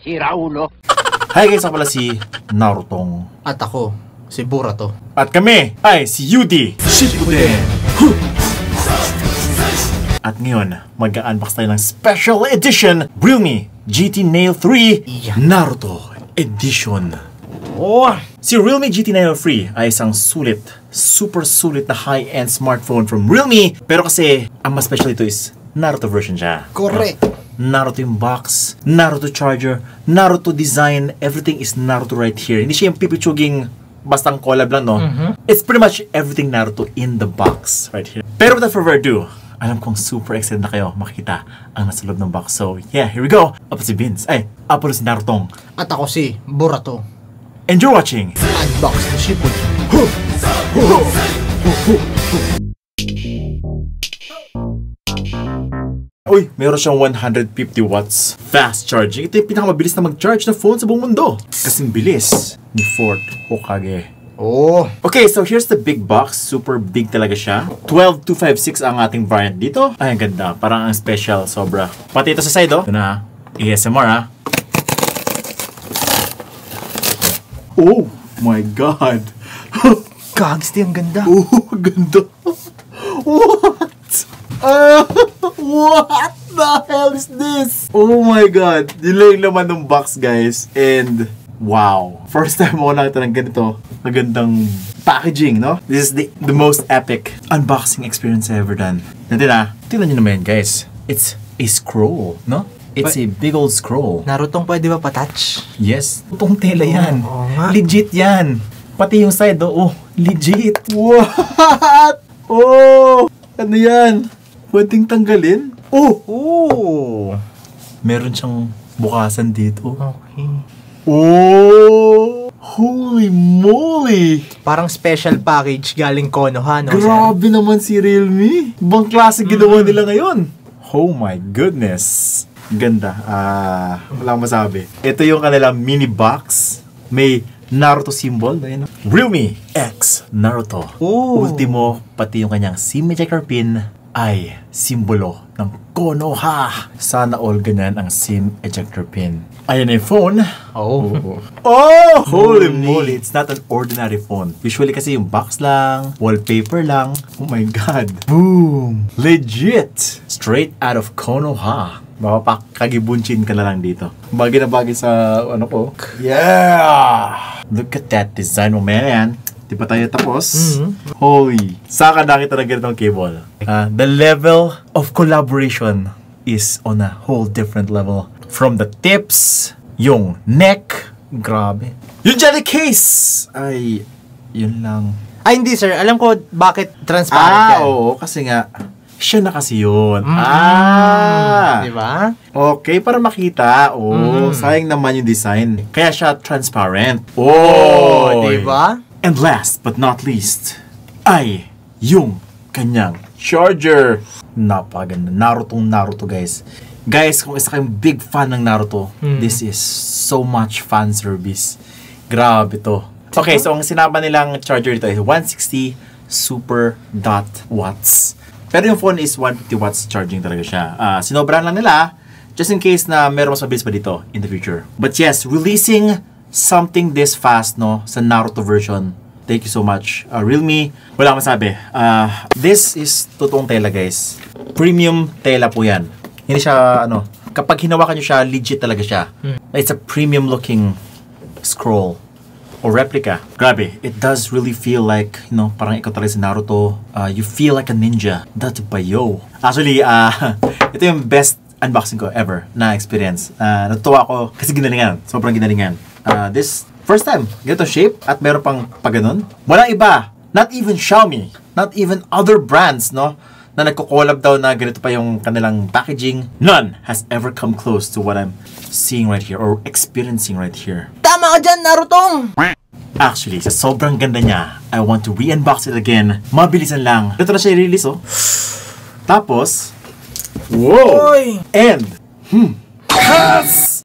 Si Raulo. Hi guys, ako pala si Narutong. At ako, si Burato. At kami ay si Yudi Shippuden. At ngayon, mag-unbox tayo ng special edition Realme GT Nail 3 Naruto Edition. Oh! Si Realme GT Nail 3 ay isang sulit, super sulit na high-end smartphone from Realme. Pero kasi, ang mas special ito is Naruto version siya. Correct. Naruto yung box, Naruto charger, Naruto design, everything is Naruto right here. Hindi siya yung pipichuging bastang collab lang, no? It's pretty much everything Naruto in the box right here. Pero without further ado, alam kong super excited na kayo makita ang nasa loob ng box. So, yeah, here we go. Ako si Vince. Ay, ako si Narutong. At ako si Burato. Enjoy watching! Unbox ni Shipul. Uy, meron siyang 150 watts fast charging. Ito yung pinakamabilis na mag-charge na phone sa buong mundo. Kasing bilis ni Fort Hokage. Oh! Okay, so here's the big box. Super big talaga siya. 12256 ang ating variant dito. Ay, ang ganda. Parang ang special. Sobra. Pati ito sa side, oh. Ito na. ASMR, ha. Oh my God. Gags, di ang ganda. oh, ganda. What? Ah, what the hell is this? Oh my God. Yun yung laman ng box, guys. And Wow. First time ako nakita ng ganito. Magandang packaging, no? This is the, the most epic unboxing experience I ever done. Natin ah, tingnan nyo naman guys. It's a scroll, no? It's a big old scroll. Narutong pwede ba patouch? Yes. Itong tela yan. Nga. Legit yan. Pati yung side, oh, oh legit. What? Oh, ano yan? Pwedeng tanggalin? Oh, Oh! Meron siyang bukasan dito. Okay. Oh! Holy moly! Parang special package galing Konoha, no? Grabe naman si Realme. Ibang klase ginawa nila ngayon. Oh my goodness. Ganda. Ah, wala akong masabi. Ito yung kanilang mini box. May Naruto symbol. Realme X Naruto. Oh. Ultimo, pati yung kanyang SIM ejector pin ay simbolo ng Konoha. Sana all ganyan ang SIM ejector pin. Ayan na yung phone. Oh. Oh! Holy Holy. moly! It's not an ordinary phone. Usually kasi yung box lang, wallpaper lang. Oh my God. Boom! Legit! Straight out of Konoha. Mapapakagibunchin ka na lang dito. Bagay na bagay sa ano ko. Yeah! Look at that design mo, man. Di pa tayo tapos? Mhm. Holy! Saan ka nakita ng ganitong cable? Ah, the level of collaboration is on a whole different level. From the tips, yung neck, grabe. Yung jelly case! Ay, yun lang. Ay, hindi sir. Alam ko bakit transparent Ah, yan. oo, kasi nga, siya na kasi yun. Mm. Ah! Di ba? Okay, para makita. Oh, Mm. sayang naman yung design. Kaya siya transparent. Oh, Oh, di ba? And last but not least, ay yung kanyang charger. Napakaganda. Naruto Naruto guys. Guys, kung isa kayong big fan ng Naruto, Hmm. this is so much fan service. Grabe to. Okay, so ang sinama nilang charger dito is 160 super dot watts. Pero yung phone is 150 watts charging talaga siya. Ah, sinobran lang nila just in case na meron mas mabilis pa dito in the future. But yes, releasing something this fast no sa Naruto version. Thank you so much. Uh, Realme, wala masabi. Ah, this is totoong tela guys. Premium tela po yan. Hindi siya ano, kapag hinawakan nyo siya, legit talaga siya. It's a premium looking scroll or replica. Grabe, it does really feel like, you know, parang ikaw talaga si Naruto. Uh, you feel like a ninja. That's ba yo? Actually, uh, ito yung best unboxing ko ever na experience. Uh, natutuwa ako kasi ginalingan. Sobrang ginalingan. Uh, this first time, ganito shape at meron pang paganon. Walang iba. Not even Xiaomi. Not even other brands, no? na nagko-collab daw na ganito pa yung kanilang packaging. None has ever come close to what I'm seeing right here or experiencing right here. Tama ka dyan, Narutong! Actually, sa sobrang ganda niya, I want to re-unbox it again. Mabilisan lang. Ito na siya i-release, oh. Tapos, wow! Oy! And, hmm, yes!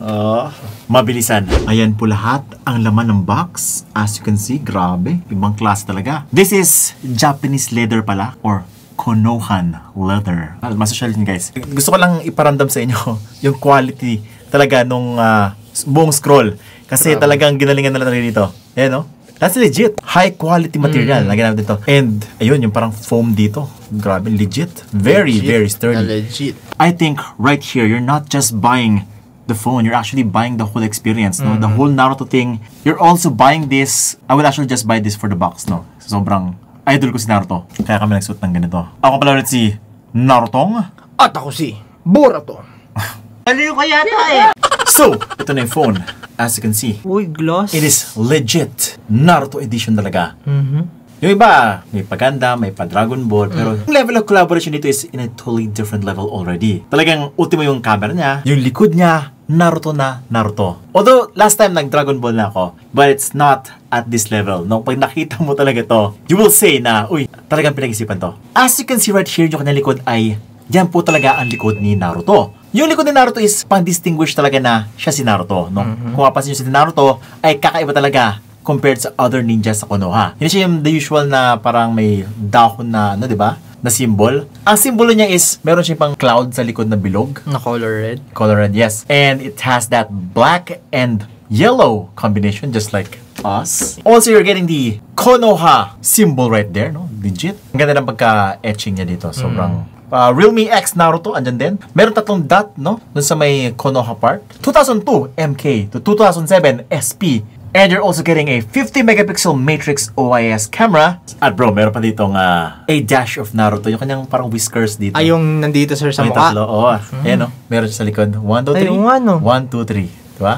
Ah, mabilisan. Ayan po lahat ang laman ng box. As you can see, grabe. Ibang class talaga. This is Japanese leather pala or Konohan leather. Ah, Masosyal yun guys. Gusto ko lang iparamdam sa inyo yung quality talaga nung ah, buong scroll. Kasi talagang ginalingan na talaga dito. Ayan no? That's legit. High quality material na ginamit dito. And ayun, yung parang foam dito. Grabe, legit. Very, Legit. very Na sturdy. legit. I think right here, you're not just buying the phone, you're actually buying the whole experience, no? The whole Naruto thing. You're also buying this, I would actually just buy this for the box, no? Sobrang idol ko si Naruto. Kaya kami nagsuot ng ganito. Ako pala ulit si Narutong. At ako si Borato. Aliw ka yata eh. So, ito na yung phone. As you can see, Uy, gloss. it is legit Naruto edition talaga. Mhm. Yung iba, may paganda, may pa Dragon Ball, pero yung level of collaboration dito is in a totally different level already. Talagang ultimo yung camera niya, yung likod niya, Naruto na Naruto. Although, last time nag-Dragon Ball na ako, but it's not at this level. No, pag nakita mo talaga to, you will say na, uy, talagang pinag-isipan to. As you can see right here, yung kanyang likod ay, yan po talaga ang likod ni Naruto. Yung likod ni Naruto is pang-distinguish talaga na siya si Naruto. No? Kung mapapansin nyo si Naruto, ay kakaiba talaga compared sa other ninjas sa Konoha. Hindi siya yung the usual na parang may dahon na, ano, di ba? Na symbol. Ang simbolo niya is, meron siya pang cloud sa likod na bilog. Na color red. Color red, yes. And it has that black and yellow combination, just like us. Also, you're getting the Konoha symbol right there, no? Legit. Ang ganda ng pagka-etching niya dito. Sobrang... Uh, Realme X Naruto, andyan din. Meron tatlong dot, no? Dun sa may Konoha part. 2002 MK to 2007 SP. And you're also getting a 50 megapixel matrix OIS camera. At bro, meron pa ditong uh, a dash of Naruto. Yung kanyang parang whiskers dito. Ay, yung nandito sir sa May mukha. tatlo, oo. Ayan, no? Meron siya sa likod. 1, 2, 3. Ay, yung ano? 1, 2, 3. Diba?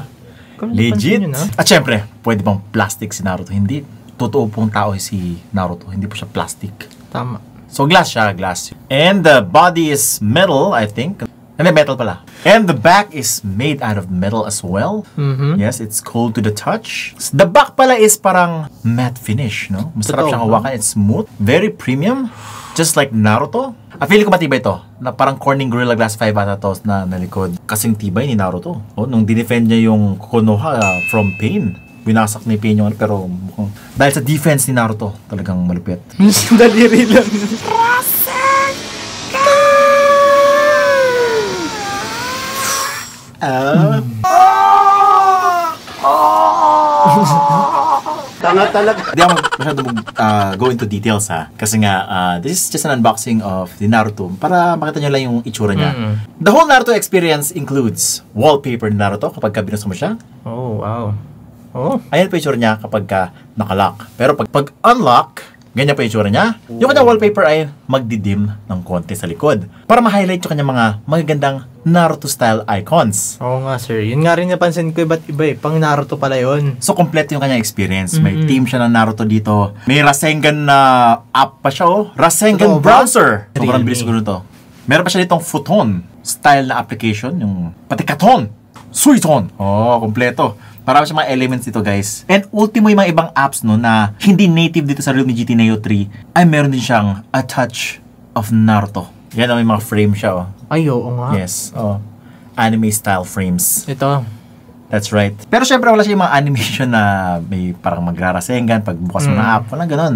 Kung Legit. yun, ah. At syempre, pwede bang plastic si Naruto? Hindi. Totoo pong tao si Naruto. Hindi po siya plastic. Tama. So, glass siya, glass. And the body is metal, I think. Hindi, metal pala. And the back is made out of metal as well. Mhm. Yes, it's cold to the touch. The back pala is parang matte finish, no? Masarap Totoo, siyang no? hawakan. It's smooth. Very premium. Just like Naruto. Ah, feeling ko matibay to. Na parang Corning Gorilla Glass 5 ata to na nalikod. Kasing tibay ni Naruto. Oh, nung dinefend niya yung Konoha ah, from pain. Winasak ni Pain yung ano, pero mukhang... Dahil sa defense ni Naruto, talagang malupit. Daliri lang. Tanga talaga. Hindi ako masyado mag, ah, go into details ha. Kasi nga, ah, this is just an unboxing of the Naruto para makita nyo lang yung itsura niya. Mm. The whole Naruto experience includes wallpaper ni Naruto kapag ka binuksan mo siya. Oh, wow. Oh. Ayan po yung itsura niya kapag ka nakalock. Pero pag, pag unlock, ganyan po yung itsura niya. Yung kanyang wallpaper ay magdidim ng konti sa likod para ma-highlight yung kanyang mga magagandang Naruto-style icons. Oo nga sir. Yun nga rin napansin ko iba't iba eh. Pang Naruto pala yun. So, kompleto yung kanyang experience. May Mhm. team siya ng Naruto dito. May Rasengan na app pa siya, oh. Rasengan Totoo ba? browser. Sobrang bilis siguro to. Meron pa siya ditong Futon style na application. Yung pati Katon. Suiton. Oh, kompleto. Marami siya mga elements dito, guys. And ultimo yung mga ibang apps no na hindi native dito sa Realme GT Neo 3 ay meron din siyang a touch of Naruto. Yan ang may mga frame siya, oh. Ay, oo nga. Yes, oh. Anime style frames. Ito. That's right. Pero syempre wala siya yung mga animation na may parang magrarasengan pag bukas mo Mm. na app. Walang ganun.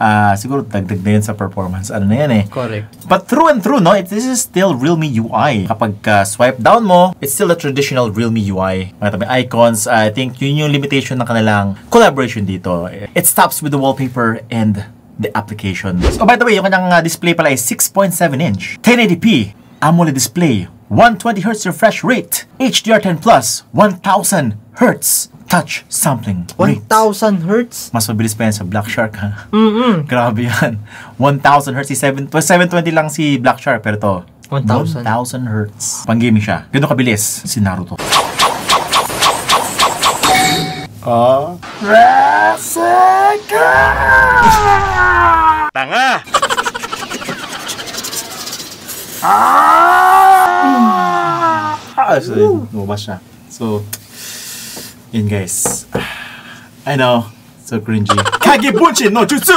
Ah, siguro dagdag na yun sa performance. Ano na yan eh. Correct. But through and through, no, it, this is still Realme UI. Kapag ka swipe down mo, it's still a traditional Realme UI. Mga tabi icons, I think yun yung limitation ng kanilang collaboration dito. It stops with the wallpaper and the application. So by the way, yung kanyang uh, display pala is 6.7 inch, 1080p, AMOLED display, 120 Hz refresh rate, HDR10 Plus, 1000 Hz touch sampling rate. 1,000 hertz? Mas mabilis pa yan sa Black Shark ha. Mm-mm. Grabe yan. 1,000 hertz. Si 7, 720 lang si Black Shark, pero to 1,000. 1,000 hertz. Pang-gaming siya. Gano'n kabilis si Naruto. Oh. Tanga! Ah! So, lumabas siya. So, yun guys. I know. So cringy. Kagebunshi no jutsu!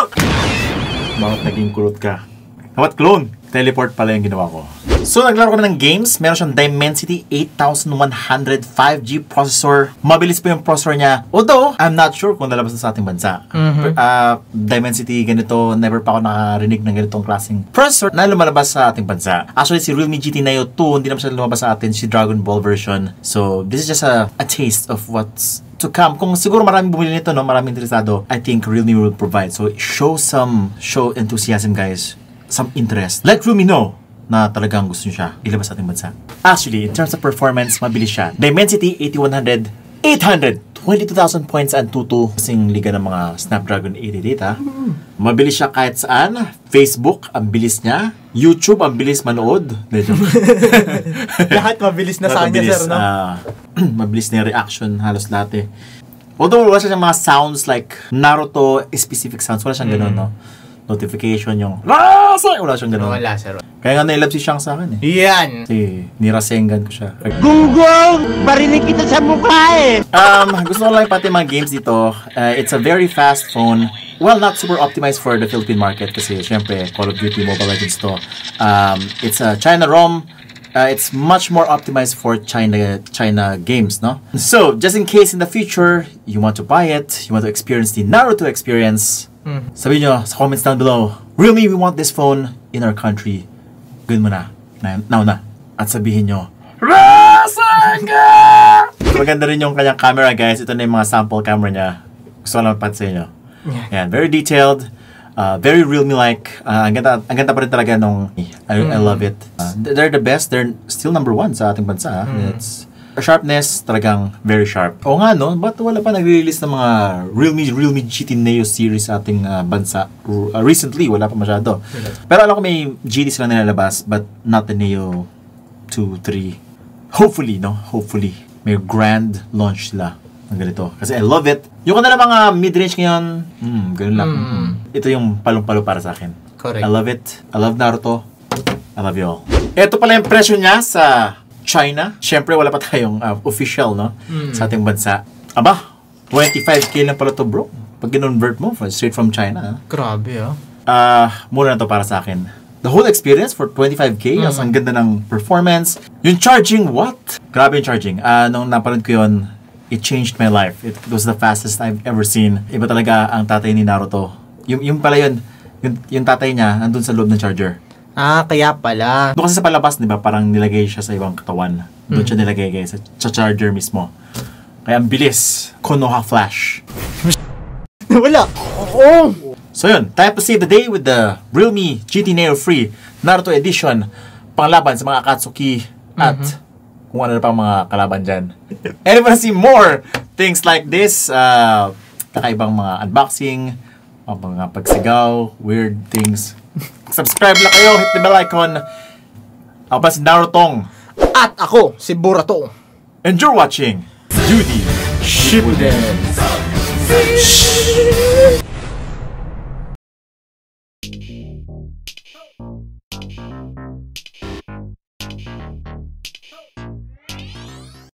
Bakit naging kulot ka? Dapat clone. Teleport pala yung ginawa ko. So, naglaro kami ng games. Meron siyang Dimensity 8100 5G processor. Mabilis po yung processor niya. Although, I'm not sure kung lalabas na sa ating bansa. Mhm. Uh, Dimensity, ganito, never pa ako nakarinig ng ganitong klaseng processor na lumalabas sa ating bansa. Actually, si Realme GT Neo 2, hindi naman siya lumabas sa atin, si Dragon Ball version. So, this is just a, a taste of what's to come. Kung siguro maraming bumili nito, no, maraming interesado, I think Realme will provide. So, show some, show enthusiasm, guys. Some interest. Let Realme know na talagang gusto nyo siya ilabas sa ating bansa. Actually, in terms of performance, mabilis siya. Dimensity 8100, 800, 22,000 points and 22 kasing liga ng mga Snapdragon 88 ha. Mabilis siya kahit saan. Facebook, ang bilis niya. YouTube, ang bilis manood. Medyo. Lahat mabilis na sa kanya, sir, no? ah, mabilis na yung reaction, halos lahat eh. Although wala siyang mga sounds like Naruto specific sounds, wala siyang ganun, no? Notification yung Rasa! Wala siyang ganun. Wala, sir. Kaya nga nailab si Shang sa akin eh. Yan. Kasi nirasengan ko siya. Gunggong! Barinig kita sa mukha eh! Um, gusto ko lang pati mga games dito. Uh, it's a very fast phone. Well, not super optimized for the Philippine market kasi syempre Call of Duty Mobile Legends to. Um, it's a China ROM. Uh, it's much more optimized for China China games, no? So, just in case in the future you want to buy it, you want to experience the Naruto experience, Mm. sabihin nyo sa comments down below, Realme, we want this phone in our country. Gawin mo na. now na. At sabihin nyo, Rasanga! Maganda rin yung kanyang camera, guys. Ito na yung mga sample camera niya. Gusto ko lang pat sa inyo. Yan, very detailed. Uh, very Realme-like. Uh, ang, ganda, ang ganda pa rin talaga nung... I, I love it. Uh, they're the best. They're still number one sa ating bansa. ah. It's sharpness, talagang very sharp. O nga no, ba't wala pa nag-release ng mga Realme, Realme GT Neo series sa ating uh, bansa? Uh, recently, wala pa masyado. Pero alam ko may GT sila nilalabas, but not the Neo 2, 3. Hopefully, no? Hopefully. May grand launch sila ng ganito. Kasi I love it. Yung kanilang mga mid-range ngayon, hmm, ganun lang. Mm. Ito yung palong-palo para sa akin. Correct. I love it. I love Naruto. I love you all. Ito pala yung presyo niya sa China. Siyempre, wala pa tayong uh, official, no? Sa ating bansa. Aba, 25k lang pala to, bro. Pag kinonvert mo, straight from China. ah. Grabe, ah. Ah, mura na to para sa akin. The whole experience for 25k, as ang ganda ng performance. Yung charging, what? Grabe yung charging. Ah, nung napanood ko yun, it changed my life. It was the fastest I've ever seen. Iba talaga ang tatay ni Naruto. Yung, yung pala yun, yung, yung tatay niya, nandun sa loob ng charger. Ah, kaya pala. Doon kasi sa palabas, di ba, parang nilagay siya sa ibang katawan. Doon siya nilagay guys, sa, sa charger mismo. Kaya ang bilis. Konoha Flash. Wala. Oo. So yun, time to save the day with the Realme GT Neo Free Naruto Edition panglaban sa mga Akatsuki at kung ano na pang mga kalaban dyan. And if you wanna see more things like this, uh, kakaibang mga unboxing, mga, mga pagsigaw, weird things, subscribe lang kayo, hit the bell icon. Ako pa si Narutong. At ako, si Burato. And you're watching Judy Shippuden.